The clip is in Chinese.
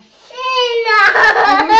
是呢